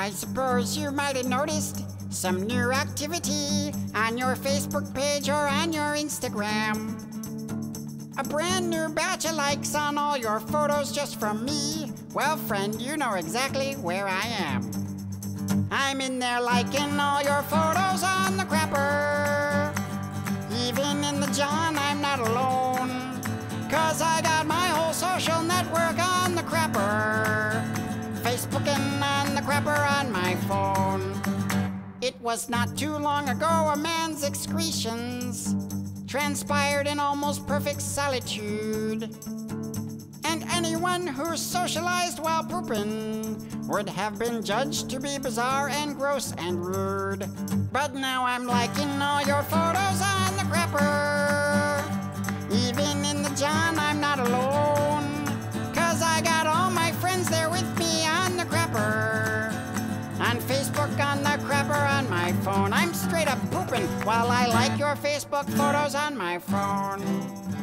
I suppose you might have noticed some new activity on your Facebook page or on your Instagram. A brand new batch of likes on all your photos just from me. Well, friend, you know exactly where I am. I'm in there liking all your photos on the crapper. Even in the John, I'm not alone. Cause I got my whole social network on the crapper. Facebooking on the crapper on my phone. It was not too long ago a man's excretions transpired in almost perfect solitude. And anyone who socialized while pooping would have been judged to be bizarre and gross and rude. But now I'm liking all your photos on the crapper. While I like your Facebook photos on my phone.